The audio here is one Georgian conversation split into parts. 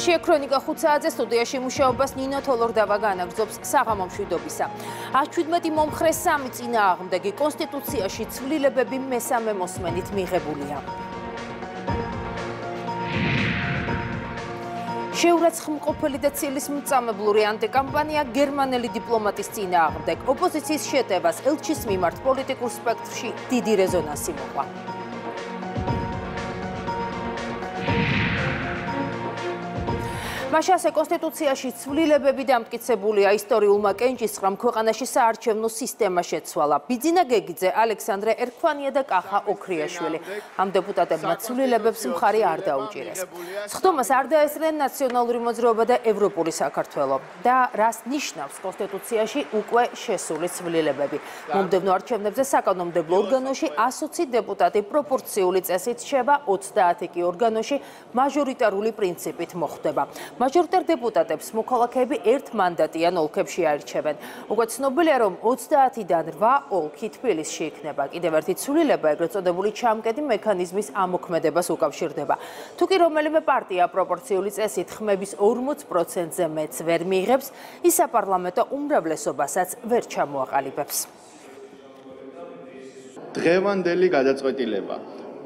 ეთერშია ქრონიკა 5 საათზე სტუდიაში მუშაობას ნინო თოლორდავა განაგზობს საღამო მშვიდობისა. 17 მომხრე სამი წინააღმდეგი კონსტიტუციაში ცვლილებები მესამე მოსმენით მიღებულია. შეურაცხმყოფელი და ცილის მწამებლური ანტიკამპანია გერმანელი დიპლომატის წინააღმდეგ ოპოზიციის შეტევას ელჩის მიმართ პოლიტიკურ სპექტრში დიდი რეზონანსი მოყვა. მაშასე კონსტიტუციაში ცვლილებები დამტკიცებულია ისტორიულმა კენჭისყრამ ქვეყანაში საარჩევნო სისტემა შეცვალა. ბიძინა გეგიძე, ალექსანდრე ერქვანია და კახა ოქრიაშვილი. ამ დეპუტატებმა ცვლილებებს მხარი არ დაუჭირეს. სხდომას არ დაესწრნენ ნაციონალური მოძრაობა და ევროპული საქართველო და რას ნიშნავს კონსტიტუციაში უკვე შესული ცვლილებები. მომდევნო არჩევნებზე საკანონმდებლო ორგანოში 120 დეპუტატი პროპორციული წესით შევა 30 კი ორგანოში მაჟორიტარული პრინციპით მოხდება. მაჟორიტარ დეპუტატებს მოქალაქეები ერთ მანდატიან ოლქებში აირჩევენ. უკვე ცნობილია, რომ 30-დან 8 ოლქი თბილისში იქნება. კიდევ ერთი ცვლილება ეგრეთ წოდებული ჩამკეტი მექანიზმის ამოქმედებას უკავშირდება. თუკი რომელიმე პარტია პროპორციული წესით ხმების 40%-ზე მეც ვერ მიიღებს, ის საპარლამენტო უმრავლესობასაც ვერ ჩამოაყალიბებს. დღევანდელი გადაწყვეტილება,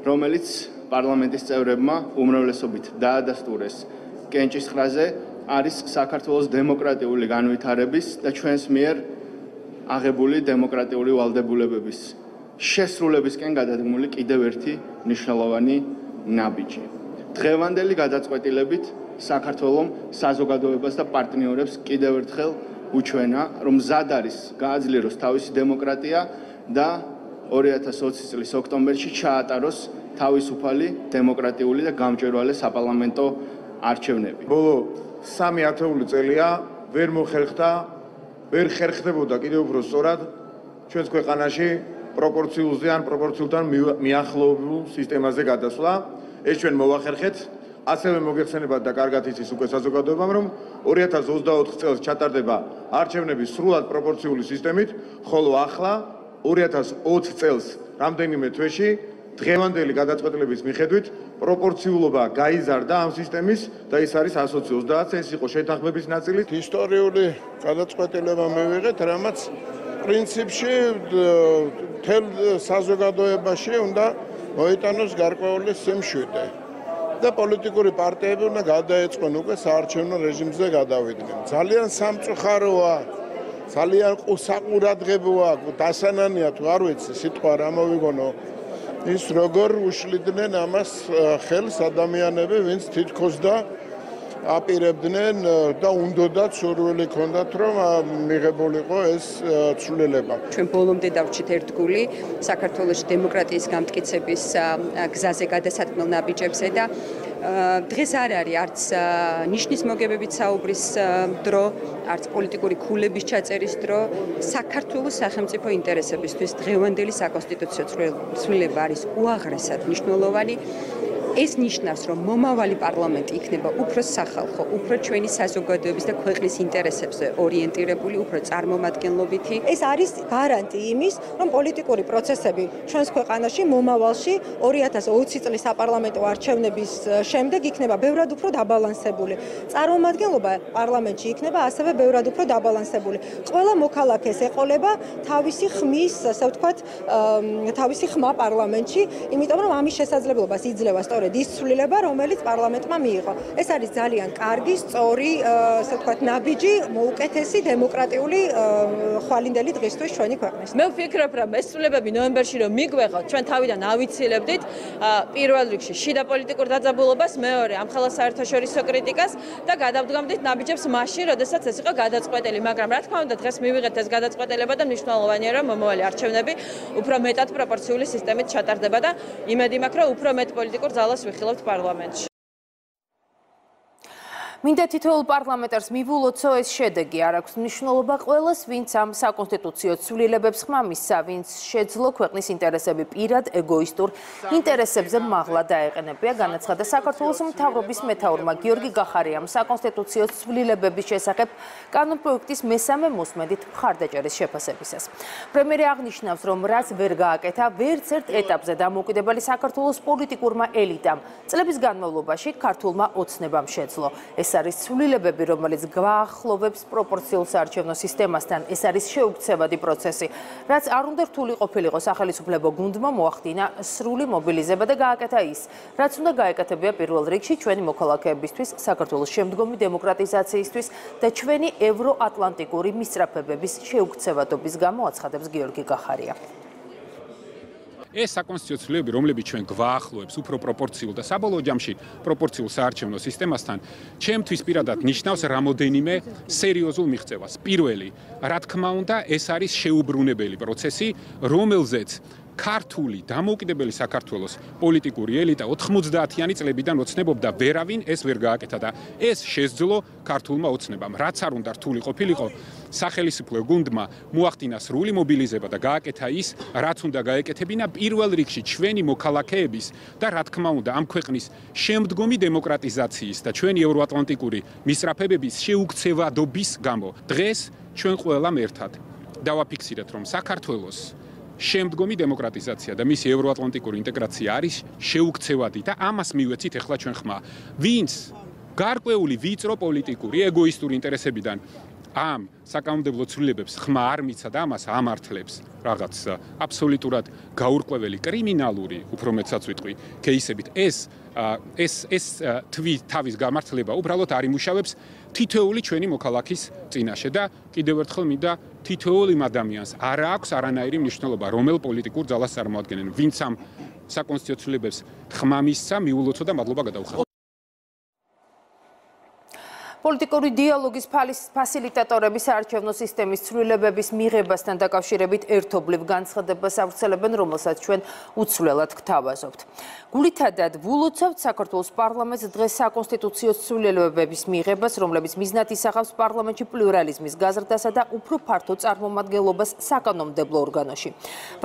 რომელიც პარლამენტის წევრებმა უმრავლესობით დაადასტურეს კენჭისყრაზე არის საქართველოს დემოკრატიული განვითარების და ჩვენს მიერ აღებული დემოკრატიული ვალდებულებების შესრულებისკენ გადადგმული კიდევ ერთი მნიშვნელოვანი ნაბიჯი. დღევანდელი გადაწყვეტილებით საქართველოს საზოგადოებას და პარტნიორებს კიდევ ერთხელ უჩვენა, რომ მზად არის გააძლიეროს თავისი დემოკრატია და 2020 წლის ოქტომბერში ჩაატაროს თავისუფალი დემოკრატიული და გამჭვირვალე საპარლამენტო არჩევნები. ბოლო 3 ათეული წელია ვერ მოხერხდა, ვერ ხერხდებოდა კიდევ უფრო სწორად ჩვენს ქვეყანაში პროპორციულზე ან პროპორციულთან მიახლოებულ სისტემაზე გადასვლა. ეს ჩვენ მოახერხეთ. ასევე მოგეხსენებათ და კარგად იცის უკვე საზოგადოებამ, რომ 2024 წელს ჩატარდება არჩევნები სრულად პროპორციული სისტემით, ხოლო ახლა 2020 წელს რამდენიმე თვეში დღევანდელი გადაწყვეტილების მიხედვით პროპორციულობა გაიზარდა ამ სისტემის და ის არის 120 ეს იყო შეთანხმების ნაწილი ისტორიული გადაწყვეტილება მივიღეთ რამაც პრინციპში თელ საზოგადოებაში უნდა მოიტანოს გარკვეული სიმშვიდე. და პოლიტიკური პარტიები უნდა გადაეწყონ უკვე საარჩევნო რეჟიმზე გადავიდნენ. ძალიან სამწუხაროა ძალიან ყუსაყურადღებოა დასანანია თუ არ ვიცი სიტყვა რა მოვიგონო ის როგორ უშლიდნენ ამას ხელს ადამიანები, ვინც თითქოს და აპირებდნენ და უნდათ სურვილი ქონდათ რომ მიღებულიყო ეს ცვლილება. ჩვენ ბოლომდე დავრჩით ერთგული საქართველოს დემოკრატიის გამტკიცების გზაზე გადასატმელ ნაბიჯებზე და დღეს არ არის არც ნიშნის მოგებებით საუბრის დრო, არც პოლიტიკური ქულების ჩაწერის დრო. საქართველოს სახელმწიფო ინტერესებისთვის დღევანდელი საკონსტიტუციო ცვლილება არის უაღრესად მნიშვნელოვანი. ეს ნიშნავს, რომ მომავალი პარლამენტი იქნება უფრო სახალხო, უფრო ჩვენი საზოგადოების და ქვეყნის ინტერესებზე ორიენტირებული, უფრო წარმომადგენლობითი. ეს არის გარანტი იმის, რომ პოლიტიკური პროცესები ჩვენს ქვეყანაში მომავალში 2020 წლის საპარლამენტო არჩევნების შემდეგ იქნება ბევრად უფრო დაბალანსებული. წარმომადგენლობა პარლამენტში იქნება ასევე ბევრად უფრო დაბალანსებული. ყველა მოქალაქეს ეყოლება თავისი ხმის, ასე ვთქვათ, თავისი ხმა პარლამენტში, იმიტომ რომ ამის შესაძლებლობას იძლევა სწორედ სწორედ ის ცვლილება, რომელიც პარლამენტმა მიიღო. ეს არის ძალიან კარგი, სწორი, ასე ვთქვათ, ნაბიჯი, მოუკეთესი დემოკრატიული ხვალინდელი დღისთვის ჩვენი ქვეყნის. მე ვფიქრობ, რომ ეს ცვლილებები ნოემბერში რომ მიგვეღო, ჩვენ თავიდან ავიცილებდით პირველ რიგში შიდა პოლიტიკურ დაძაბულობას, მეორე ამხელა საერთაშორისო კრიტიკას და გადავდგამდით ნაბიჯებს მაშინ, როდესაც ეს იყო გადაწყვეტილი, მაგრამ რა თქმა უნდა, დღეს მივიღეთ ეს გადაწყვეტილება და მნიშვნელოვანია, რომ მომავალი არჩევნები უფრო მეტად პროპორციული სისტემით ჩატარდება და იმედი მაქვს, რომ უფრო მეტ პოლიტიკურ ძალას ვიხილავთ პარლამენტში. მინდა თითოეულ პარლამენტარს მივულოცო ეს შედეგი. არ აქვს მნიშვნელობა ყველას ვინც ამ საკონსტიტუციო ცვლილებებს ხმამისსა ვინც შეძლო ქვეყნის ინტერესები პირად ეგოისტურ ინტერესებზე მაღლა დაეყენებია. განაცხადა საქართველოს მთავრობის მეთაურმა გიორგი გახარიამ. საკონსტიტუციო ცვლილებების შესახებ კანონპროექტის მესამე მოსმენით მხარდაჭერის შეფასებისას. პრემიერი აღნიშნავს რომ რაც ვერ გააკეთა ვერც ერთ ეტაპზე დამოუკიდებელი საქართველოს პოლიტიკურმა ელიტამ წლების განმავლობაში ქართულმა ოცნებამ შეძლო. ეს არის ცვლილებები, რომელიც გვაახლოვებს პროპორციულ საარჩევნო სისტემასთან. ეს არის შეუქცევადი პროცესი, რაც არ უნდა რთული ყოფილიყო სახელმწიფო გუნდმა მოახდინა სრული მობილიზება და გააკეთა ის, რაც უნდა გაეკეთებია პირველ რიგში ჩვენი მოქალაქეებისთვის, საქართველოს შემდგომი დემოკრატიზაციისთვის და ჩვენი ევროატლანტიკური მისწრაფებების შეუქცევადობის გამო აცხადებს გიორგი გახარია. ეს საკონსტიტუციო ცვლილებები, რომლებიც ჩვენ გვაახლოებს უფრო პროპორციულ და საბოლოო ჯამში პროპორციულ საარჩევნო სისტემასთან, ჩემთვის პირადად ნიშნავს რამოდენიმე სერიოზულ მიღწევას. პირველი, რა თქმა უნდა, ეს არის შეუბრუნებელი პროცესი, რომელზეც ქართული დამოუკიდებელი საქართველოს პოლიტიკური ელიტა 90-იანი წლებიდან ოცნებობდა. ვერავინ ეს ვერ გააკეთა და ეს შესძლო ქართულმა ოცნებამ. რაც არ უნდა რთული ყოფილიყო სახელმწიფო გუნდმა მოახდინა სრული მობილიზება და გააკეთა ის რაც უნდა გაეკეთებინა პირველ რიგში ჩვენი მოქალაქეების და რა თქმა უნდა ამ ქვეყნის შემდგომი დემოკრატიზაციის და ჩვენი ევროატლანტიკური მისწრაფებების შეუქცევადობის გამო. დღეს ჩვენ ყველამ ერთად დავაფიქსირეთ რომ საქართველოს შემდგომი დემოკრატიზაცია და მისი ევროატლანტიკური ინტეგრაცია არის შეუქცევადი და ამას მივეცით ახლა ჩვენ ხმა. ვინც გარკვეული ვიწრო პოლიტიკური ეგოისტური ინტერესებიდან ამ საკანონმდებლო ცვლილებებს ხმა არ მიცდა და ამას ამართლებს რაღაც აბსოლუტურად გაურკვეველი კრიმინალური, უფრო მეცაც ვიტყვი, кейსებით. ეს ეს ეს თვი თავის გამართლება უბრალოდ არ იმუშავებს თითოეული ჩვენი მოქალაქის წინაშე და კიდევ ერთხელ მინდა თითოეულ იმ ადამიანს არ აქვს არანაირი მნიშვნელობა რომელ პოლიტიკურ ძალას წარმოადგენენ, ვინც ამ საკონსტიტუციო ცვლილებებს ხმა მისცა, მიულოცო და მადლობა გადაუხადა. პოლიტიკური დიალოგის ფასილიტატორები საარჩევნო სისტემის ცვლილებების მიღებასთან დაკავშირებით ერთობლივ განცხადებას ავრცელებენ, რომელსაც ჩვენ უცვლელად გთავაზობთ. გულითადად ვულოცავთ საქართველოს პარლამენტს დღეს საკონსტიტუციო ცვლილებების მიღებას, რომლებიც მიზნად ისახავს პარლამენტში პლურალიზმის გაზრდასა და უფრო ფართო წარმომადგენლობას საკანონმდებლო ორგანოში.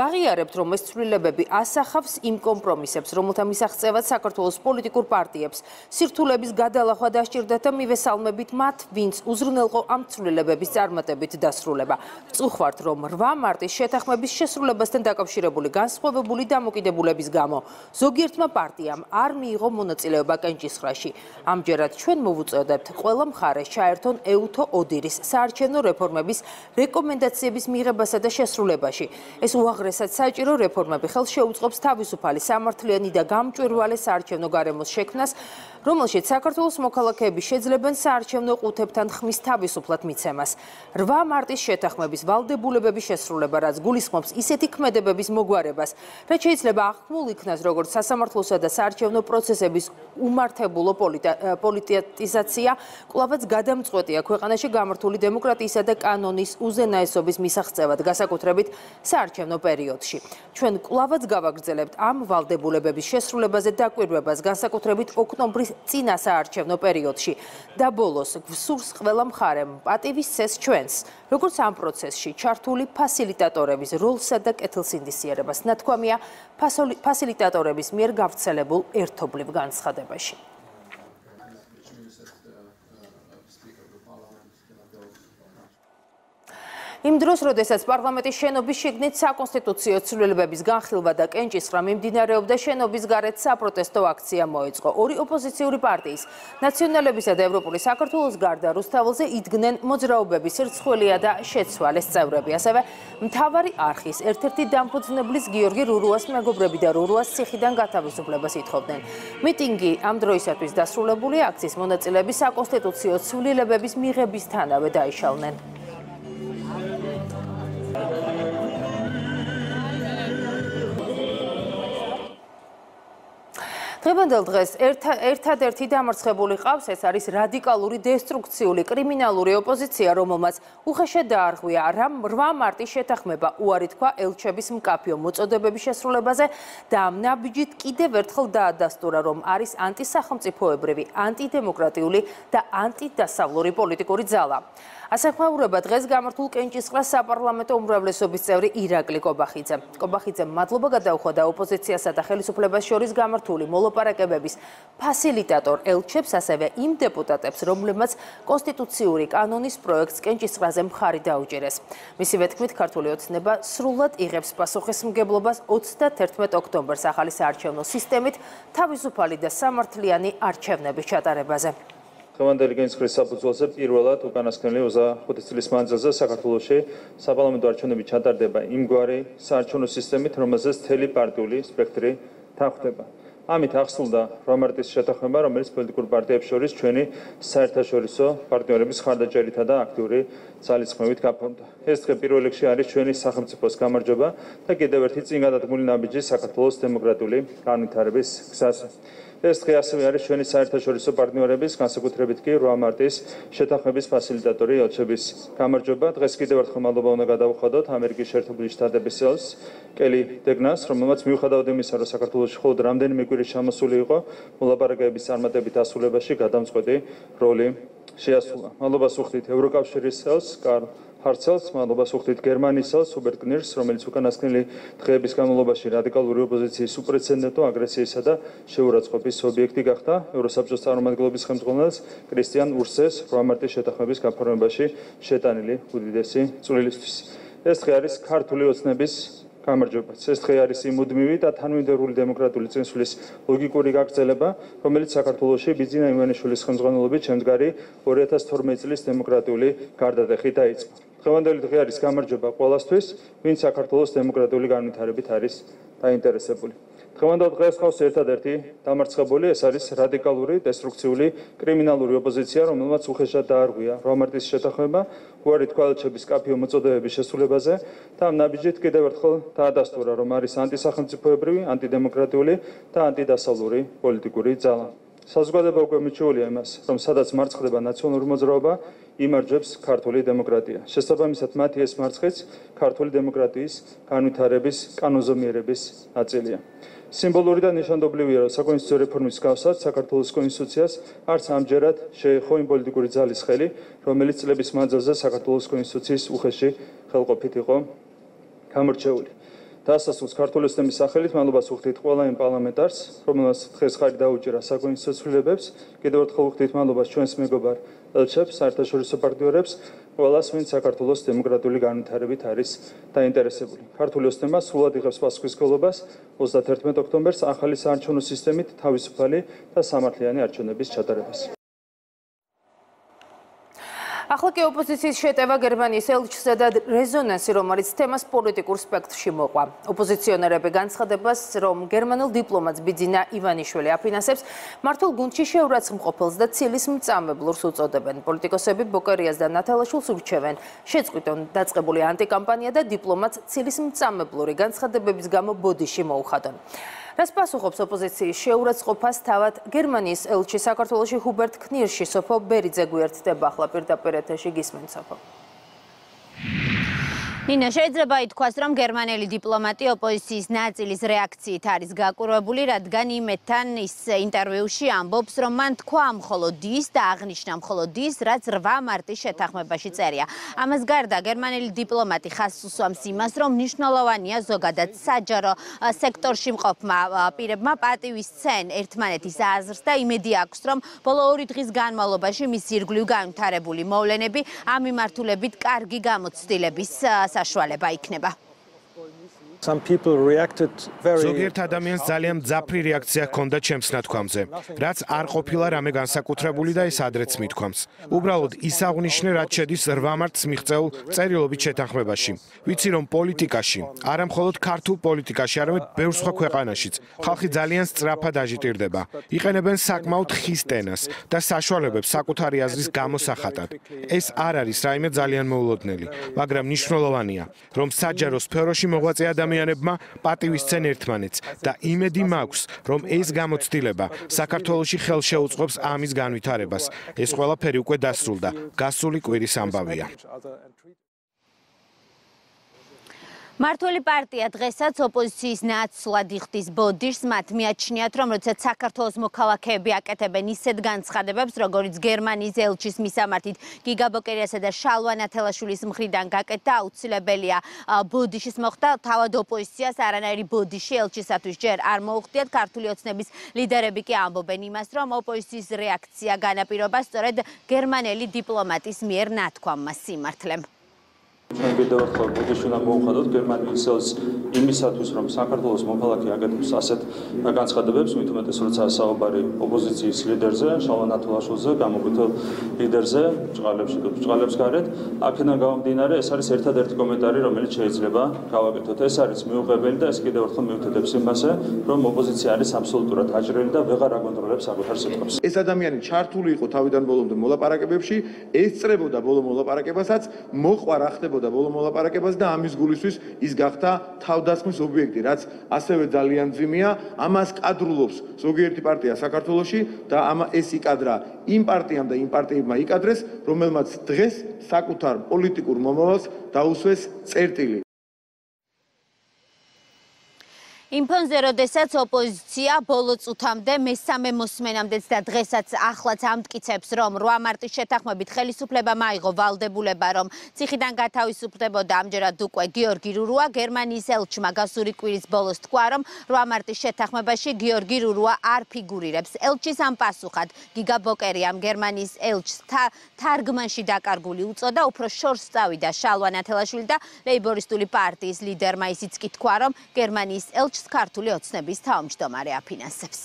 ვაღიარებთ, რომ ეს ცვლილებები ასახავს იმ კომპრომისებს, რომელთა მისაღწევად საქართველოს პოლიტიკურ პარტიებს სირთულების გადალახვა დასჭირდათ და მივესალმე მოგებით მათ, ვინც უზრუნველყო ამ ცვლილებების წარმატებით დასრულება. წუხვართ, რომ 8 მარტის შეთანხმების შესრულებასთან დაკავშირებული განსხვავებული დამოკიდებულების გამო ზოგიერთმა პარტიამ არ მიიღო მონაწილეობა კენჭისხრაში. ამჯერად ჩვენ მოვუწოდებთ ყველა მხარეს ჩაერთონ ეუთო ოდირის საარჩევნო რეფორმების რეკომენდაციების მიღებასა და შესრულებაში. ეს უაღრესად საჭირო რეფორმები ხელს შეუწყობს თავისუფალი სამართლიანი და გამჭვირვალე საარჩევნო გარემოს შექმნას, რომელშიც საქართველოს მოქალაქეები შეძლებენ საარჩევნო ყუთებთან ხმის თავისუფლად მიცემას. 8 მარტის შეთანხმების ვალდებულებების შესრულება, რაც გულისხმობს ისეთი ქმედებების მოგვარებას, რაც შეიძლება ახმულ იქნას როგორც სასამართლოსა და საარჩევნო პროცესების უმართებულო პოლიტიზაცია, კვლავაც გადამწყვეტია ქვეყანაში გამართული დემოკრატიისა და კანონის უზენაესობის მისაღწევად, განსაკუთრებით საარჩევნო პერიოდში. ჩვენ კვლავაც გავაგრძელებთ ამ ვალდებულებების შესრულებაზე დაკვირვებას, განსაკუთრებით ოქტომბრის წინა საარჩევნო პერიოდში. და ბოლოს გვსურს ყველა მხარემ პატივის წეს ჩვენს როგორც ამ პროცესში ჩართული ფასილიტატორების როლსა და კეთილსინდისიერებას. ნათქვამია ფასილიტატორების მიერ გავრცელებულ ერთობლივ განცხადებაში იმ დროს, როდესაც პარლამენტის შენობის შიგნით საკონსტიტუციო ცვლილებების განხილვა და კენჭისყრა მიმდინარეობდა, შენობის გარეთ საპროტესტო აქცია მოეწყო. ორი ოპოზიციური პარტიის, ნაციონალებისა და ევროპული საქართველოს გარდა რუსთაველზე იდგნენ მოძრაობების რცხვილია და შეცვალეს წევრები. ასევე მთავარი არხის ერთ-ერთი დამფუძნებლის გიორგი რურუას მეგობრები და რურუას ციხიდან გათავისუფლებას ითხოვდნენ. მიტინგი ამ დროისათვის დასრულებული აქციის მონაწილეები საკონსტიტუციო ცვლილებების მიღებისთანავე დაიშალნენ. დღევანდელ დღეს ერთადერთი დამარცხებული ყავს ეს არის რადიკალური დესტრუქციული კრიმინალური ოპოზიცია რომელმაც უხეშად დაარღვია რამ 8 მარტის შეთანხმება უარი თქვა ელჩების მკაფიო მოწოდებების შესრულებაზე და ნაბიჯით კიდევ ერთხელ დაადასტურა რომ არის ანტისახელმწიფოებრივი ანტიდემოკრატიული და ანტიდასავლური პოლიტიკური ძალა ასახმაურება დღეს გამართულ კენჭისყრას საპარლამენტო უმრავლესობის წევრი ირაკლი კობახიძე. კობახიძე მადლობა გადაუხვა და ოპოზიციასა და ხელისუფლებას შორის გამართული მოლაპარაკებების ფასილიტატორ ელჩებს, ასევე იმ დეპუტატებს, რომლებმაც კონსტიტუციური კანონის პროექტს კენჭისყრაზე მხარი დაუჭერეს. მისივე თქმით, ქართული ოცნება სრულად იღებს პასუხისმგებლობას 31 ოქტომბერს ახალი საარჩევნო სისტემით თავისუფალი და სამართლიანი არჩევნების ჩატარებაზე. დღევანდელი გენცხრის საფუძველზე პირველად უკანასკნელი 25 წლის მანძილზე საქართველოში საპარლამენტო არჩევნები ჩატარდება იმგვარი საარჩევნო სისტემით, რომელზეც მთელი პარტიული სპექტრი თანხდება. ამით ახსნდა რომარტის შეთანხმება, რომელიც პოლიტიკურ პარტიებს შორის ჩვენი საერთაშორისო პარტნიორების ხარდაჭერითა და აქტიური ძალისხმევით გაფორმდა. ეს დღე პირველ რიგში არის ჩვენი სახელმწიფოს გამარჯვება და კიდევ ერთი წინგადადგმული ნაბიჯი საქართველოს დემოკრატიული განვითარების გზაზე. ეს დღე ასევე არის ჩვენი საერთაშორისო პარტნიორების, განსაკუთრებით კი 8 მარტის შეთანხმების ფასილიტატორი ელჩების გამარჯვება. დღეს კიდევ ერთხელ მადლობა უნდა გადავუხადოთ ამერიკის შეერთებული შტატების ელს კელი დეგნას, რომელმაც მიუხედავად იმისა, რომ საქართველოს მხოლოდ რამდენიმე კვირის ჩამოსული იყო, მოლაპარაკებების წარმატებით ასრულებაში გადამწყვეტი როლი შეასრულა. მადლობას ვუხდით ევროკავშირის ელს, კარლ ჰარცელს, მადლობას ვუხდით გერმანიის ელს, უბერტ კნირს, რომელიც უკანასკნელი დღეების განმავლობაში რადიკალური ოპოზიციის უპრეცედენტო აგრესიისა და შეურაცხყოფის ობიექტი გახდა. ევროსაბჭოს წარმომადგენლობის ხელმძღვანელს კრისტიან ურსეს 8 მარტის შეთანხმების გაფორმებაში შეტანილი უდიდესი წვლილისთვის. ეს დღე არის ქართული ოცნების გამარჯვებაც. ეს დღე არის იმუდმივი და თანმიმდევრული დემოკრატიული წინსვლის ლოგიკური გაგრძელება, რომელიც საქართველოსში ბიძინა ივანიშვილის ხელმძღვანელობით შემდგარი 2012 წლის დემოკრატიული გარდატეხი დაიწყო. დღევანდელი დღე არის გამარჯვება ყველასთვის, ვინც საქართველოს დემოკრატიული განვითარებით არის დაინტერესებული. დღევანდელ დღეს ხავს ერთადერთი დამარცხებული, ეს არის რადიკალური, დესტრუქციული, კრიმინალური ოპოზიცია, რომელმაც უხეშად დაარღვია რომარტის შეთანხმება, უარი თქვა ელჩების კაფიო მოწოდებების შესრულებაზე და ამ ნაბიჯით კიდევ ერთხელ დაადასტურა, რომ არის ანტისახელმწიფოებრივი, ანტიდემოკრატიული და ანტიდასავლური პოლიტიკური ძალა. საზოგადოება უკვე მიჩვეულია იმას, რომ სადაც მარცხდება ნაციონალური მოძრაობა, იმარჯვებს ქართული დემოკრატია. შესაბამისად, მათი ეს მარცხიც ქართული დემოკრატიის განვითარების კანონზომიერების ნაწილია. სიმბოლური და ნიშანდობლივია, რომ საკონსტიტუციო რეფორმის გასაცდ საქართველოს კონსტიტუციას არც ამჯერად შეეხო იმ პოლიტიკური ძალის ხელი, რომელიც წლების მანძილზე საქართველოს კონსტიტუციის უხეში ხელყოფით იყო გამორჩეული. დასასრულს ქართული სისტემის სახელით მადლობას ვუხდით ყველა იმ პარლამენტარს, რომელსაც დღეს ხარი დაუჭირა საკონსტიტუციო ცვლილებებს. კიდევ ერთხელ ვუხდით მადლობას ჩვენს მეგობარ ელჩებს, საერთაშორისო პარტნიორებს, ყველას, ვინც საქართველოს დემოკრატიული განვითარებით არის დაინტერესებული. ქართული ოსტემა სულად იღებს პასუხისმგებლობას 31 ოქტომბერს ახალი საარჩევნო სისტემით თავისუფალი და სამართლიანი არჩევნების ჩატარებას. ახლა კი ოპოზიციის შეტევა გერმანიის ელჩზე და რეზონანსი, რომელიც თემას პოლიტიკურ სპექტრში მოყვა. ოპოზიციონერები განცხადებას, რომ გერმანულ დიპლომატს ბიძინა ივანიშვილი აფინანსებს, მართულ გუნდში შეურაცხმყოფელს და ცილის მწამებლურს უწოდებენ. პოლიტიკოსები ბოკერიას და ნათალაშვილს ურჩევენ, შეწყვიტონ დაწყებული ანტიკამპანია და დიპლომატს ცილის მწამებლური განცხადებების გამო ბოდიში მოუხადონ. რას პასუხობს ოპოზიციის შეურაცხყოფას თავად გერმანიის ელჩი საქართველოში ჰუბერტ ქნირში სოფო ბერიძე გვერდდება. ახლა პირდაპირ ეთერში გისმენთ სოფო ნინა შეიძლება ითქვას რომ გერმანელი დიპლომატი ოპოზიციის ნაწილის რეაქციით არის გაკურვებული რადგან იმეთთან ის ინტერვიუში ამბობს რომ მან თქვა მხოლოდ ის და აღნიშნა მხოლოდ ის რაც 8 მარტის შეთანხმებაში წერია. ამას გარდა გერმანელი დიპლომატი ხაზს უსვამს იმას რომ მნიშვნელოვანია ზოგადად საჯარო სექტორში მყოფმა პირებმა პატივის ცენ ერთმანეთის აზრს და იმედი აქვს რომ ბოლო ორი დღის განმავლობაში მის ირგვლივ განვითარებული მოვლენები ამ მიმართულებით კარგი გამოცდილების საშუალება იქნება. ზოგიერთ ადამიანს ძალიან ძაფრი რეაქცია ჰქონდა ჩემს ნათქვამზე რაც არ ყოფილა რამე განსაკუთრებული და ეს ადრეც მithქვამს უბრალოდ ის აღნიშნე რაც შედის 8 მარტს მიღწეულ წერილობით შეთანხმებაში. ვიცი რომ პოლიტიკაში არა მხოლოდ ქართულ პოლიტიკაში არამედ ბევრ სხვა ქვეყანაშიც ხალხი ძალიან სწრაფად აჟიტირდება. იყენებენ საკმაოდ ხის ტენას და საშუალებებს საკუთარი აზრის გამოსახატად. ეს არ არის რაიმე ძალიან მოულოდნელი მაგრამ მნიშვნელოვანია რომ საჯარო სფეროში მოღვაწე ადამიანი ადამიანებმა პატივისცენ ერთმანეთს და იმედი მაქვს, რომ ეს გამოცდილება საქართველოსი ხელშეუწყობს ამის განვითარებას. ეს ყველაფერი უკვე დასრულდა. გასული კვირის ამბავია. მართველი პარტია დღესაც ოპოზიციის ნაცვლად იხდის ბოდიშს, მათ მიაჩნიათ, რომ როდესაც საქართველოს მოქალაქეები აკეთებენ ისეთ განცხადებებს, როგორიც გერმანიის ელჩის მისამართით გიგაბოკერიასა და შალვა ნათელაშვილის მხრიდან გაკეთდა, აუცილებელია ბოდიშის მოხდა, თავად ოპოზიციას არანაირი ბოდიში ელჩისათვის ჯერ არ მოუხდიათ, ქართული ოცნების ლიდერები კი ამბობენ იმას, რომ ოპოზიციის რეაქცია განაპირობა სწორედ გერმანელი დიპლომატის მიერ ნათქვამმა სიმართლემ. ჩვენ კიდევ ერთხელ ბუდეში უნდა მოუხადოთ გერმანიის ელს იმისათვის რომ საქართველოს მოქალაქე აკეთებს ასეთ განცხადებებს. მით უმეტეს როცა საუბარი ოპოზიციის ლიდერზე შალვა ნათელაშვილზე გამოგვითელ ლიდერზე ბჭყალებში და ბჭყალებს გარეთ აქედან გამომდინარე ეს არის ერთადერთი კომენტარი რომელიც შეიძლება გავაკეთოთ. ეს არის მიუღებელი და ეს კიდევ ერთხელ მიუთითებს იმასე რომ ოპოზიცია არის აბსოლუტურად აჭრელი და ვეღარ აკონტროლებს საკუთარ სიტყვებს. ეს ადამიანი ჩართული იყო თავიდან ბოლომდე მოლაპარაკებებში ესწრებოდა ბოლო მოლაპარაკებასაც მოყვა რა ხდება ეწეოდა ბოლო მოლაპარაკებას და ამის გულისთვის ის გახდა თავდასხმის ობიექტი, რაც ასევე ძალიან ძიმია. ამას კადრულობს ზოგიერთი პარტია საქართველოში და ამ ეს იკადრა იმ პარტიამ და იმ პარტიებმა იკადრეს, რომელმაც დღეს საკუთარ პოლიტიკურ მომავალს დაუსვეს წერტილი. ინფონზე როდესაც ოპოზიცია ბოლო წუთამდე მესამე მოსმენამდეც და დღესაც ახლაც ამტკიცებს რომ 8 მარტის შეთანხმებით ხელისუფლება მაიღო ვალდებულება რომ ციხიდან გათავისუფლებოდა ამჯერად უკვე გიორგი რურუა გერმანიის ელჩმა გასული კვირის ბოლოს თქვა რომ 8 მარტის შეთანხმებაში გიორგი რურუა არ ფიგურირებს. ელჩის ამ პასუხად გიგა ბოკერიამ გერმანიის ელჩს თარგმანში დაკარგული უწოდა უფრო შორს წავიდა შალვა ნათელაშვილი და ლეიბორისტული პარტიის ლიდერმა ისიც კი თქვა რომ გერმანიის ელჩ ელჩს ქართული ოცნების თავმჯდომარე აფინანსებს.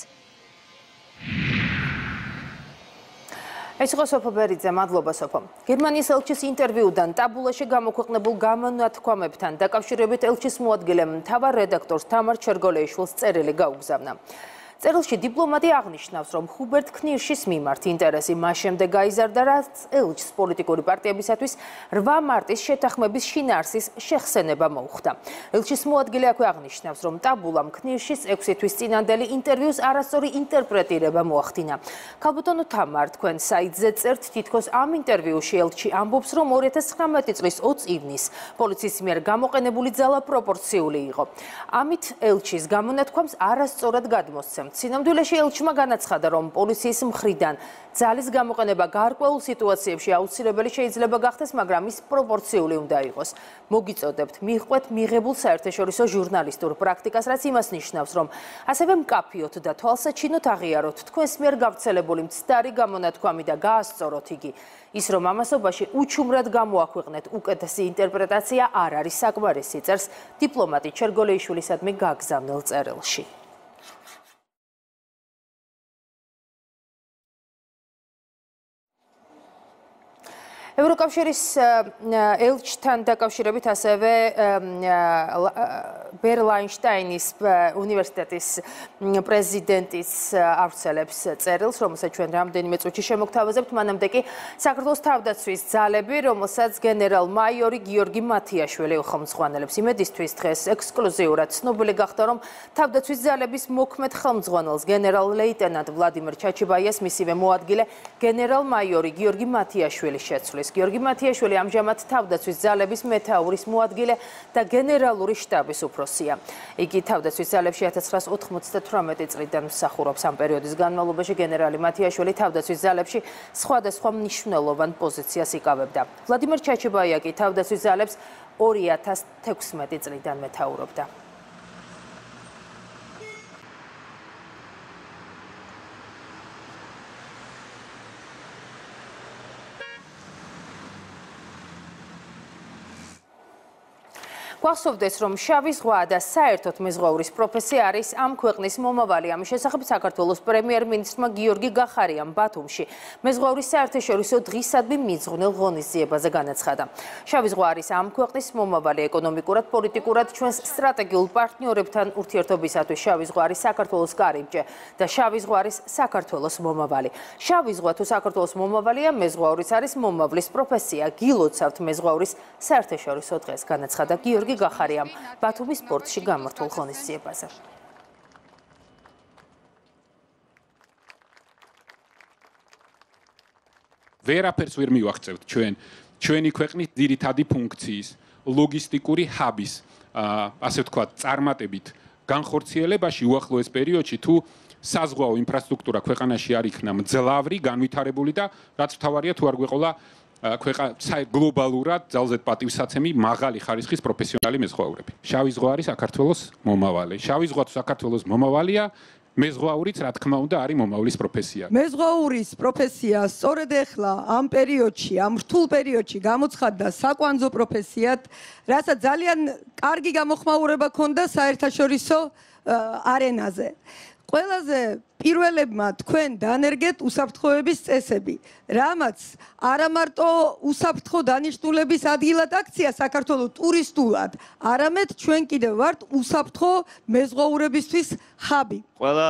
ეს იყო სოფო ბერიძე, მადლობა სოფო. გერმანიის ელჩის ინტერვიუდან ტაბულაში გამოქვეყნებულ გამონათქვამებთან დაკავშირებით ელჩის მოადგილემ თავარ რედაქტორს თამარ ჩერგოლეიშვილს წერილი გაუგზავნა. წერილში დიპლომატი აღნიშნავს, რომ ხუბერტ ქნირშის მიმართ ინტერესი მას შემდეგ გაიზარდა, რაც ელჩს პოლიტიკური პარტიებისათვის 8 მარტის შეთანხმების შინაარსის შეხსენება მოუხდა. ელჩის მოადგილე აქვე აღნიშნავს, რომ ტაბულამ ქნირშის 6 თვის წინანდელი ინტერვიუს არასწორი ინტერპრეტირება მოახდინა. ქალბატონო თამარ, თქვენ საიტზე წერთ თითქოს ამ ინტერვიუში ელჩი ამბობს, რომ 2019 წლის 20 ივნისს პოლიციის მიერ გამოყენებული ძალა პროპორციული იყო. ამით ელჩის გამონათქვამს არასწორად გადმოსცემ. სინამდვილეში ელჩმა განაცხადა, რომ პოლიციის მხრიდან ძალის გამოყენება გარკვეულ სიტუაციებში აუცილებელი შეიძლება გახდეს, მაგრამ ის პროპორციული უნდა იყოს. მოგიწოდებთ, მიხვეთ მიღებულ საერთაშორისო ჟურნალისტურ პრაქტიკას, რაც იმას ნიშნავს, რომ ასევე მკაფიოთ და თვალსაჩინოთ აღიაროთ თქვენს მიერ გავრცელებული მცდარი გამონათქვამი და გაასწოროთ იგი. ის რომ ამასობაში უჩუმრად გამოაქვეყნეთ უკეთესი ინტერპრეტაცია არ არის საკმარისი წერს დიპლომატი ჩერგოლეიშვილისადმი გაგზავნილ წერილში. ევროკავშირის ელჩთან დაკავშირებით ასევე ბერლაინშტაინის უნივერსიტეტის პრეზიდენტის ავრცელებს წერილს, რომელსაც ჩვენ რამდენიმე წუთში შემოგთავაზებთ, მანამდე კი საქართველოს თავდაცვის ძალები, რომელსაც გენერალ-მაიორი გიორგი მათიაშვილი ხელმძღვანელებს იმედისთვის დღეს ექსკლუზიურად ცნობილი გახდა, რომ თავდაცვის ძალების მოქმედ ხელმძღვანელს გენერალ-ლეიტენანტ ვლადიმერ ჩაჩიბაიას მისივე მოადგილე გენერალ-მაიორი გიორგი მათიაშვილი შეცვლის. არის გიორგი მათიაშვილი ამჟამად თავდაცვის ძალების მეთაურის მოადგილე და გენერალური შტაბის უფროსია. იგი თავდაცვის ძალებში 1998 წლიდან მსახურობს ამ პერიოდის განმავლობაში გენერალი მათიაშვილი თავდაცვის ძალებში სხვადასხვა მნიშვნელოვან პოზიციას იკავებდა. ვლადიმერ ჩაჩიბაია კი თავდაცვის ძალებს 2016 წლიდან მეთაურობდა. გვახსოვდეს, რომ შავი ზღვა და საერთოდ მეზღვაურის პროფესია არის ამ ქვეყნის მომავალი. ამის შესახებ საქართველოს პრემიერ-მინისტრმა გიორგი გახარიამ ბათუმში მეზღვაურის საერთაშორისო დღისადმი მიძღვნილ ღონისძიებაზე განაცხადა. შავი ზღვა არის ამ ქვეყნის მომავალი ეკონომიკურად, პოლიტიკურად ჩვენს სტრატეგიულ პარტნიორებთან ურთიერთობისათვის. შავი ზღვა არის საქართველოს კარიბჭე და შავი ზღვა არის საქართველოს მომავალი. შავი ზღვა თუ საქართველოს მომავალია, მეზღვაურის არის მომავლის პროფესია. გილოცავთ მეზღვაურის საერთაშორისო დღეს განაცხადა გიორგი გიორგი გახარიამ ბათუმის სპორტში გამართულ ღონისძიებაზე. ვერაფერს ვერ მივახცევთ ჩვენ ჩვენი ქვეყნის ძირითადი ფუნქციის ლოგისტიკური ჰაბის ასე ვთქვათ წარმატებით განხორციელებაში უახლოეს პერიოდში თუ საზღვაო ინფრასტრუქტურა ქვეყანაში არ იქნა მძლავრი, განვითარებული და რაც თავარია თუ არ გვეყოლა ქვეყანა გლობალურად ძალზედ პატივსაცემი მაღალი ხარისხის პროფესიონალი მეზღვაურები. შავი ზღვა არის საქართველოს მომავალი. შავი ზღვა თუ საქართველოს მომავალია, მეზღვაურიც რა თქმა უნდა არის მომავლის პროფესია. მეზღვაურის პროფესია სწორედ ახლა ამ პერიოდში, ამ რთულ პერიოდში გამოცხადდა საკვანძო პროფესიად, რასაც ძალიან კარგი გამოხმაურება ქონდა საერთაშორისო არენაზე. ყველაზე პირველებმა თქვენ დანერგეთ უსაფრთხოების წესები, რამაც არა მარტო უსაფრთხო დანიშნულების ადგილად აქცია საქართველოს ტურისტულად, არამედ ჩვენ კიდევ ვართ უსაფრთხო მეზღვაურებისთვის ხაბი. ყველა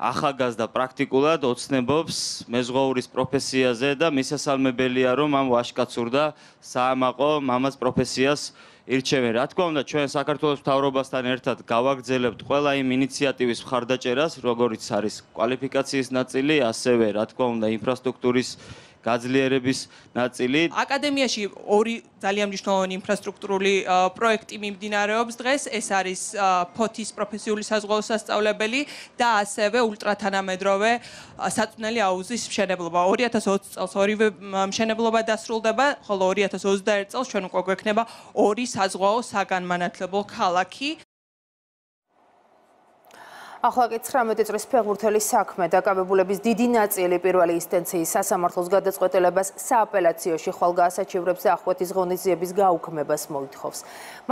ახალგაზრდა პრაქტიკულად ოცნებობს მეზღვაურის პროფესიაზე და მისასალმებელია რომ ამ ვაშკაცურდა საამაყო მამას პროფესიას ირჩევენ. რა თქმა უნდა, ჩვენ საქართველოს მთავრობასთან ერთად გავაგრძელებთ ყველა იმ ინიციატივის მხარდაჭერას, როგორიც არის კვალიფიკაციის ნაწილი, ასევე რა თქმა უნდა, ინფრასტრუქტურის გაძლიერების ნაწილი. აკადემიაში ორი ძალიან მნიშვნელოვანი ინფრასტრუქტურული პროექტი მიმდინარეობს დღეს. ეს არის ფოთის პროფესიული საზღვაო სასწავლებელი და ასევე ულტრათანამედროვე საწვნელი აუზის მშენებლობა. 2020 წელს ორივე მშენებლობა დასრულდება, ხოლო 2021 წელს ჩვენ უკვე გვექნება ორი საზღვაო საგანმანათლებლო ქალაქი. ახლა კი 19 წლის ფეხბურთელის საქმე დაკავებულების დიდი ნაწილი პირველი ინსტანციის სასამართლოს გადაწყვეტილებას სააპელაციოში ხვალგაასაჩივრებს და ახვეთის ღონისძიების გაუქმებას მოითხოვს.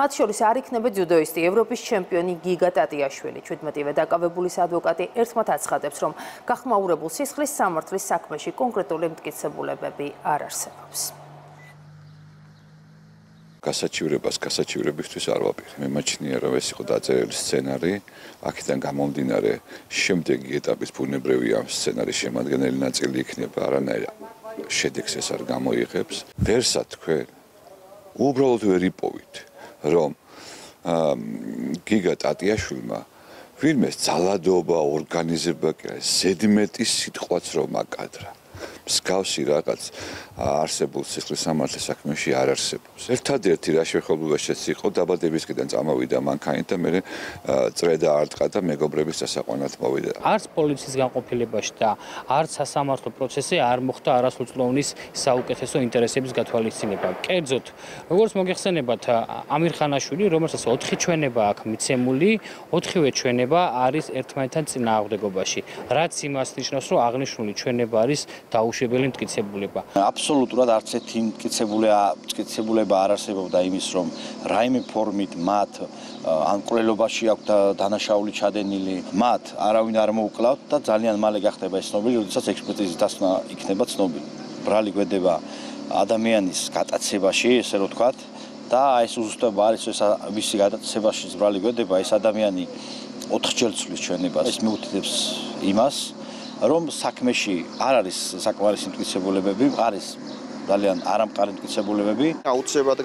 მათ შორის არ იქნება ძუდოისტი ევროპის ჩემპიონი გიგა ტატიაშვილი. 17-ვე დაკავებულის ადვოკატი ერთმათ აცხადებს, რომ გახმაურებულ სისხლის სამართლის საქმეში კონკრეტული მტკიცებულებები არ არსებობს. გასაჩივრებას გასაჩივრებისთვის არ ვაპირე. მე მაჩნია რომ ეს იყო დაწერილი სცენარი, აქედან გამომდინარე შემდეგი ეტაპის ფუნებრივი ამ სცენარის შემადგენელი ნაწილი იქნება არანაირ შედეგს ეს არ გამოიღებს. ვერსა თქვენ უბრალოდ ვერ იპოვით რომ გიგა ტატიაშვილმა ფილმის ძალადობა, ორგანიზება კი ზედმეტი სიტყვაც რომ აკადრა. მსგავსი რაღაც არსებულ სიხლის სამართლის საქმეში არ არსებობს. ერთადერთი რა შეხებულობაშიც იყო დაბადებისკენ წამოვიდა მანქანით და მე წრედა არტყა და მეგობრების დასაყვანად მოვიდა. არც პოლიციის განყოფილებაში და არც სასამართლო პროცესზე არ მოხდა არასრულწლოვნის საუკეთესო ინტერესების გათვალისწინება. კერძოდ, როგორც მოგეხსენებათ, ამირ ხანაშვილი, რომელსაც 4 ჩვენება აქვს მიცემული, 4ვე ჩვენება არის ერთმანეთთან წინააღმდეგობაში, რაც იმას ნიშნავს, რომ აღნიშნული ჩვენება არის დაუშვებელი მტკიცებულება. აბსოლუტურად არც ერთი მტკიცებულება მტკიცებულება არ არსებობდა იმის, რომ რაიმე ფორმით მათ ან კვლელობაში აქვს დანაშაული ჩადენილი, მათ არავინ არ მოუკლავთ და ძალიან მალე გახდება ეს ცნობილი, როდესაც ექსპერტიზის დასვნა იქნება ცნობილი. ბრალი გვედება ადამიანის გატაცებაში, ესე რომ ვთქვათ, და ეს უზუსტება არის ეს ვისი გატაცებაში ბრალი გვედება ეს ადამიანი 4 ჯერ ცვლის ჩვენებას. ეს მეუთითებს იმას, რომ საქმეში არ არის საკმარისი მტკიცებულებები, არის ძალიან არამყარი მტკიცებულებები. აუცილებლად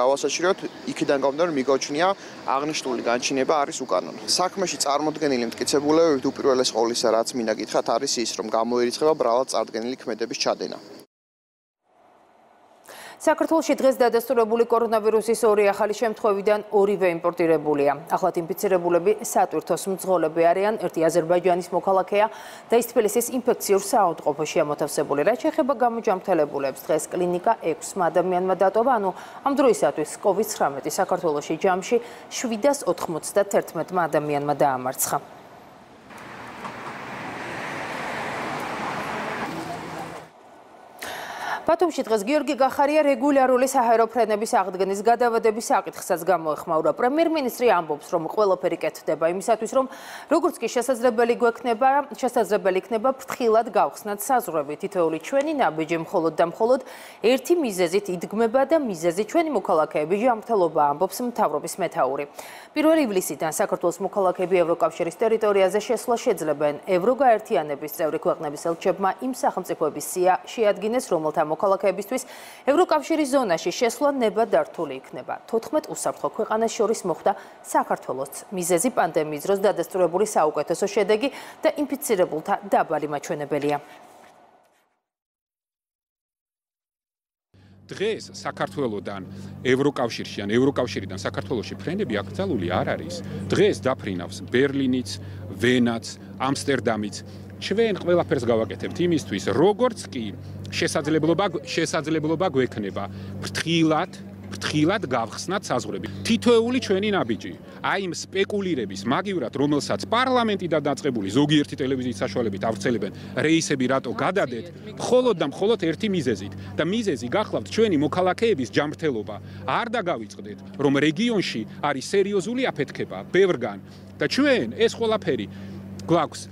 გავასაჩივროთ, იქიდან გამომდინარე, რომ მიგოჩნია აღნიშნული განჩინება არის უკანონო. საქმეში წარმოქმნილი მტკიცებულებები უპირველეს ყოვლისა, რაც მინდა გითხრათ, არის ის, რომ გამოირიცხება ბრალად წარდგენილი ქმედების ჩადენა. საქართველოში დღეს დადასტურებული კორონავირუსის ორი ახალი შემთხვევიდან ორივე იმპორტირებულია. ახლად ინფიცირებულები სატვირთოს მძღოლები არიან, ერთი აზერბაიჯანის მოქალაქეა და ის თბილისის ინფექციურ საავადმყოფოში ამოთავსებული. რაც შეეხება გამოჯამრთელებულებს, დღეს კლინიკა 6 ადამიანმა დატოვა, ანუ ამ დროისათვის COVID-19 საქართველოში ჯამში 791 ადამიანმა დაამარცხა. ბათუმში დღეს გიორგი გახარია რეგულარული საჰაერო ფრენების აღდგენის გადავადების საკითხსაც გამოეხმაურა. პრემიერ-მინისტრი ამბობს, რომ ყველაფერი კეთდება იმისათვის, რომ როგორც კი შესაძლებელი გვექნება, შესაძლებელი იქნება ფრთხილად გავხსნათ საზღვრები. თითოეული ჩვენი ნაბიჯი მხოლოდ და მხოლოდ ერთი მიზეზით იდგმება და მიზეზი ჩვენი მოქალაქეები ჯანმრთელობა ამბობს მთავრობის მეთაური. 1 ივლისიდან საქართველოს მოქალაქეები ევროკავშირის ტერიტორიაზე შესვლა შეძლებენ. ევროგაერთიანების წევრი ქვეყნების ელჩებმა იმ სახელმწიფოების სია შეადგინეს, რომელთა მოქალაქეებისთვის ევროკავშირის ზონაში შესვლა ნებადართული იქნება. 14 უსაფრთხო ქვეყანას შორის მოხდა საქართველოს მიზეზი პანდემიის დროს დადასტურებული საუკეთესო შედეგი და ინფიცირებულთა დაბალი მაჩვენებელია. დღეს საქართველოსდან ევროკავშირში ან ევროკავშირიდან საქართველოსში ფრენები აკრძალული არ არის. დღეს დაფრინავს ბერლინიც, ვენაც, ამსტერდამიც. ჩვენ ყველაფერს გავაკეთებთ იმისთვის, როგორც კი შესაძლებლობა შესაძლებლობა გვექნება. ფრთხილად ფრთხილად გავხსნათ საზღვრები. თითოეული ჩვენი ნაბიჯი, აი იმ სპეკულირების მაგივრად, რომელსაც პარლამენტი და დაწყებული ზოგიერთი ტელევიზიის საშუალებით ავრცელებენ, რეისები რატო გადადეთ, მხოლოდ და მხოლოდ ერთი მიზეზით. და მიზეზი გახლავთ ჩვენი მოქალაქეების ჯანმრთელობა. არ დაგავიწყდეთ, რომ რეგიონში არის სერიოზული აფეთქება, ბევრგან. და ჩვენ ეს ყველაფერი გვაქვს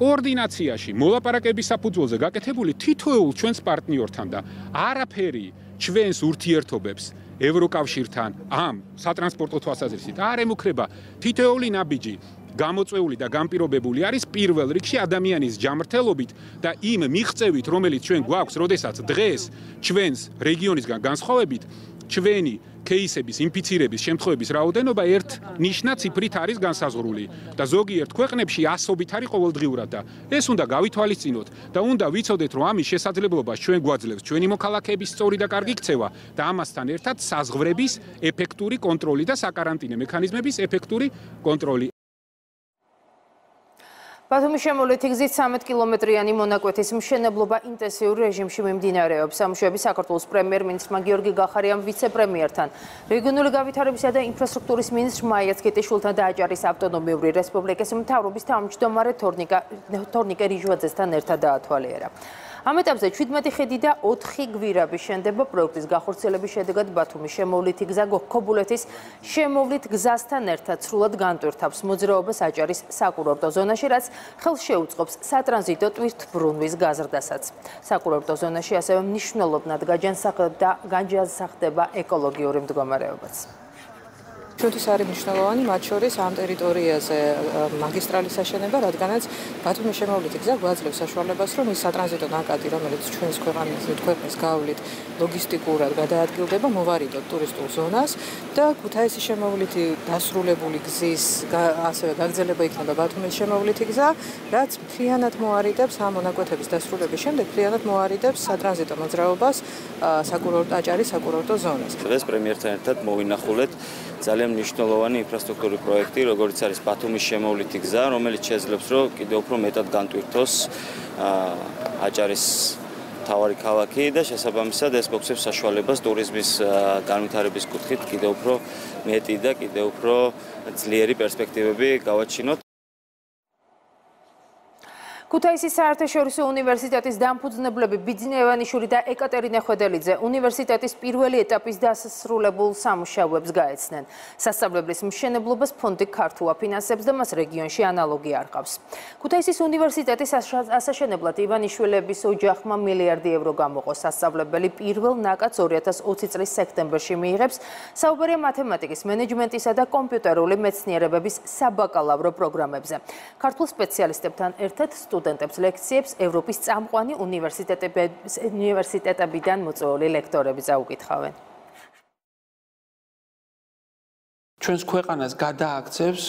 კოორდინაციაში მოლაპარაკების საფუძველზე გაკეთებული თითოეულ ჩვენს პარტნიორთან და არაფერი ჩვენს ურთიერთობებს ევროკავშირთან ამ სატრანსპორტო თვალსაზრისით არ ემუქრება. თითოეული ნაბიჯი გამოწვეული და გამპირობებული არის პირველ რიგში ადამიანის ჯანმრთელობით და იმ მიღწევით რომელიც ჩვენ გვაქვს, როდესაც დღეს ჩვენს რეგიონისგან განსხვავებით ჩვენი კეისების, ინფიცირების შემთხვევების რაოდენობა ერთ ნიშნა ციფრით არის განსაზღვრული და ზოგიერთ ქვეყნებში ასობით არის ყოველდღიურად და ეს უნდა გავითვალისწინოთ და უნდა ვიცოდეთ, რომ ამის შესაძლებლობას ჩვენ გვაძლევს ჩვენი მოქალაქეების სწორი და კარგი ქცევა და ამასთან ერთად საზღვრების ეფექტური კონტროლი და საკარანტინო მექანიზმების ეფექტური კონტროლი. ბათუმის შემოვლითი გზით 13 კილომეტრიანი მონაკვეთის მშენებლობა ინტენსიურ რეჟიმში მიმდინარეობს. სამუშაოები საქართველოს პრემიერ-მინისტრმა გიორგი გახარიამ ვიცე-პრემიერთან, რეგიონული გავითარებისა და ინფრასტრუქტურის მინისტრ მაია ცკიტიშვილთან და აჭარის ავტონომიური რესპუბლიკის მთავრობის თავმჯდომარე თორნიკა თორნიკე რიჟვაძესთან ერთად დაათვალიერა. ამ ეტაპზე 17 ხედი და 4 გვირაბი შენდება პროექტის გახორციელების შედეგად ბათუმის შემოვლითი გზა გოქობულეთის შემოვლით გზასთან ერთად სრულად განტვირთავს მოძრაობას აჭარის საკურორტო ზონაში, რაც ხელს შეუწყობს სატრანზიტო ტვირთბრუნვის გაზრდასაც. საკურორტო ზონაში ასევე მნიშვნელოვნად გაჯანსაღდება განჯანსაღდება ეკოლოგიური მდგომარეობაც. ჩვენთვის არის მნიშვნელოვანი მათ შორის ამ ტერიტორიაზე მაგისტრალის აშენება, რადგანაც ბათუმის შემოვლითი გზა გვაძლევს საშუალებას, რომ ის სატრანზიტო ნაკადი, რომელიც ჩვენს ქვეყანას ქვეყნის გავლით ლოგისტიკურად გადაადგილდება, მოვარიდოთ ტურისტულ ზონას და ქუთაისის შემოვლითი დასრულებული გზის ასევე გაგრძელება იქნება ბათუმის შემოვლითი გზა, რაც მთლიანად მოარიდებს ამ მონაკვეთების დასრულების შემდეგ მთლიანად მოარიდებს სატრანზიტო მოძრაობას საკურორტო აჭარის საკურორტო ზონას. დღეს პრემიერთან ერთად მოვინახულეთ ძალიან მნიშვნელოვანი ინფრასტრუქტურული პროექტი, როგორც არის ბათუმის შემოვლითი გზა, რომელიც შეძლებს, რომ კიდევ უფრო მეტად განტვირთოს აჭარის თავარი ქალაქი და შესაბამისად ეს მოგვცემს საშუალებას ტურიზმის განვითარების კუთხით კიდევ უფრო მეტი და კიდევ უფრო ძლიერი პერსპექტივები გავაჩინოთ. ქუთაისის საერთაშორისო უნივერსიტეტის დამფუძნებლები ბიძინა ევანიშვილი და ეკატერინა ხვედელიძე უნივერსიტეტის პირველი ეტაპის დასასრულებულ სამუშაოებს გაეცნენ. სასწავლებლის მშენებლობას ფონდი ქართუა ფინანსებს და მას რეგიონში ანალოგი არ ყავს. ქუთაისის უნივერსიტეტის ასაშენებლად ივანიშვილების ოჯახმა მილიარდი ევრო გამოყო. სასწავლებელი პირველ ნაკადს 2020 წლის სექტემბერში მიიღებს საუბარია მათემატიკის, მენეჯმენტისა და კომპიუტერული მეცნიერებების საბაკალავრო პროგრამებზე. ქართულ სპეციალისტებთან ერთად სტუდენტებს ლექციებს ევროპის წამყვანი უნივერსიტეტებიდან მოწვეული ლექტორები წაუკითხავენ. ჩვენს ქვეყანას გადააქცევს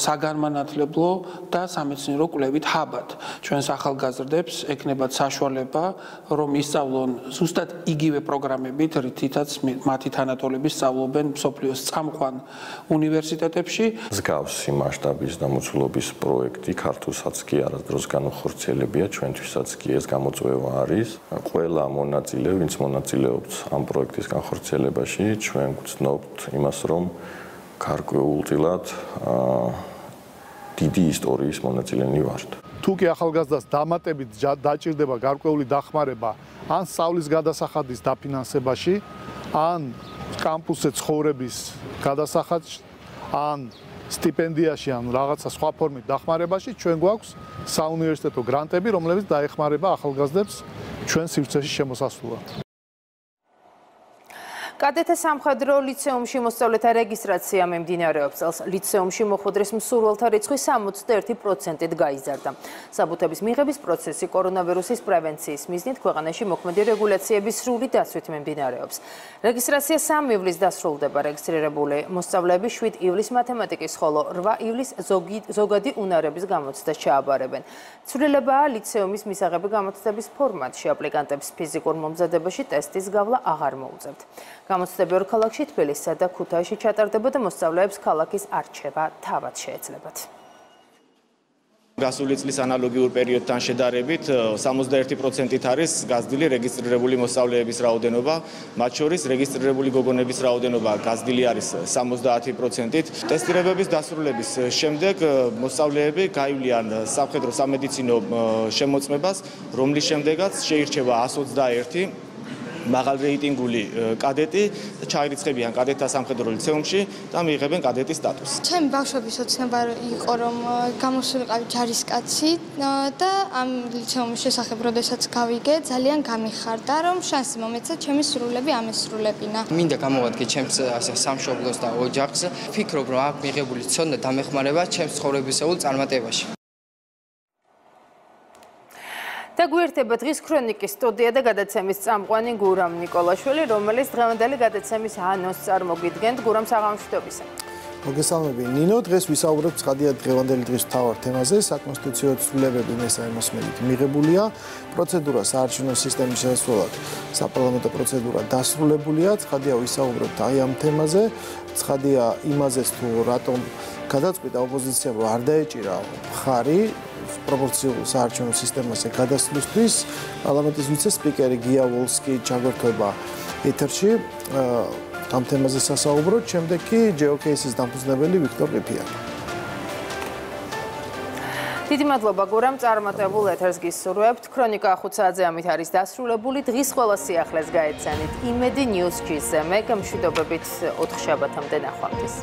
საგანმანათლებლო და სამეცნიერო კვლევით ჰაბად. ჩვენს ახალგაზრდებს ეკნებათ საშუალება, რომ ისწავლონ ზუსტად იგივე პროგრამებით, რითიც მათი თანატოლები სწავლობენ სოფლიოს წამყვან უნივერსიტეტებში. მსგავსი მასშტაბის და მოცულობის პროექტი ქართულსაც კი არასდროს განხორციელებია, ჩვენთვისაც კი ეს გამოწვევა არის. ყველა მონაწილე, ვინც მონაწილეობს ამ პროექტის განხორციელებაში, ჩვენ გვცნობთ იმას, რომ გარკვეულწილად დიდი ისტორიის მონაწილენი ვართ. თუ კი ახალგაზრდას დამატებით დაჭირდება გარკვეული დახმარება ან სწავლის გადასახადის დაფინანსებაში, ან კამპუსზე ცხოვრების გადასახადში, ან სტიპენდიაში ან რაღაცა სხვა ფორმით დახმარებაში, ჩვენ გვაქვს საუნივერსიტეტო გრანტები, რომლებიც დაეხმარება ახალგაზრდებს ჩვენ სივრცეში შემოსასვლელად. კადეტე სამხედრო ლიცეუმში მოსწავლეთა რეგისტრაცია მიმდინარეობს. წელს ლიცეუმში მოხვედრის მსურველთა რიცხვი 61%-ით გაიზარდა. საბუთების მიღების პროცესი კორონავირუსის პრევენციის მიზნით ქვეყანაში მოქმედი რეგულაციების სრული დაცვით მიმდინარეობს. რეგისტრაცია 3 ივლისს დასრულდება. რეგისტრირებული მოსწავლეები 7 ივლისს მათემატიკის, ხოლო 8 ივლისს ზოგადი უნარების გამოცდას ჩააბარებენ. ცვლილებაა ლიცეუმის მისაღები გამოცდების ფორმატში. აპლიკანტებს ფიზიკურ მომზადებაში ტესტის გავლა აღარ მოუწევთ. გამოცდები ორ ქალაქში თბილისსა და ქუთაისში ჩატარდება და მოსწავლეებს ქალაქის არჩევა თავად შეეძლებათ. გასული წლის ანალოგიურ პერიოდთან შედარებით 61%-ით არის გაზრდილი რეგისტრირებული მოსწავლეების რაოდენობა, მათ შორის რეგისტრირებული გოგონების რაოდენობა გაზრდილი არის 70%-ით. ტესტირებების დასრულების შემდეგ მოსწავლეები გაივლიან სამხედრო სამედიცინო შემოწმებას, რომლის შემდეგაც შეირჩევა 121 მაღალ რეიტინგული კადეტი ჩაირიცხებიან კადეტთა სამხედრო ლიცეუმში და მიიღებენ კადეტის სტატუსს. ჩემი ბავშვების ოცნება იყო რომ გამოსულიყავი ჯარისკაცი და ამ ლიცეუმის შესახებ როდესაც გავიგე ძალიან გამიხარდა რომ შანსი მომეცა ჩემი სრულები ამესრულებინა. მინდა გამოვადგე ჩემს ასე სამშობლოს და ოჯახს. ფიქრობ რომ აქ მიღებული ცოდნა დამეხმარება ჩემს ცხოვრებისეულ წარმატებაში. და გვერდება დღის ქრონიკის სტუდია და გადაცემის წამყვანი გურამ ნიკოლაშვილი, რომელიც დღევანდელი გადაცემის ანონს წარმოგიდგენთ გურამ საღამოშტობისა. მოგესალმები. ნინო, დღეს ვისაუბრებთ ცხადია დღევანდელი დღის მთავარ თემაზე, საკონსტიტუციო ცვლილებები მესამე მოსმენით მიღებულია, პროცედურა საარჩევნო სისტემის შესასვლელად, საპარლამენტო პროცედურა დასრულებულია, ცხადია ვისაუბრებთ აი ამ თემაზე, ცხადია იმაზეც თუ რატომ გადაწყვიტა ოპოზიციამ რომ არ დაეჭირა მხარი პროპორციულ საარჩევნო სისტემაზე გადასვლისთვის პარლამენტის ვიცე-სპიკერი გია ვოლსკი ჩაგვერთვება ეთერში ამ თემაზე სასაუბროთ, შემდეგ კი ჯეოკეისის დამფუძნებელი ვიქტორ ყიფია. დიდი მადლობა გურამ წარმატებულ ეთერს გისურვებთ. ქრონიკა 5 საათზე ამით არის დასრულებული. დღის ყველა სიახლეს გაეცანით იმედი ნიუს-ჯიზე. მე გამშვიდობებით 4 შაბათამდე ნახვამდის.